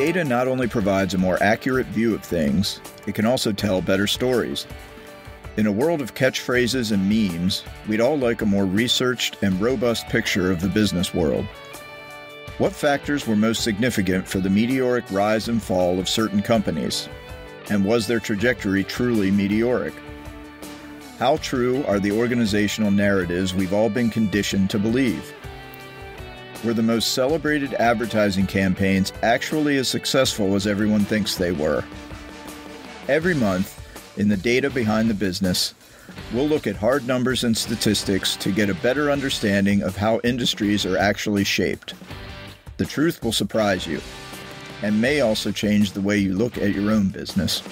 Data not only provides a more accurate view of things, it can also tell better stories. In a world of catchphrases and memes, we'd all like a more researched and robust picture of the business world. What factors were most significant for the meteoric rise and fall of certain companies? And was their trajectory truly meteoric? How true are the organizational narratives we've all been conditioned to believe? Were the most celebrated advertising campaigns actually as successful as everyone thinks they were? Every month, in the data behind the business, we'll look at hard numbers and statistics to get a better understanding of how industries are actually shaped. The truth will surprise you and may also change the way you look at your own business.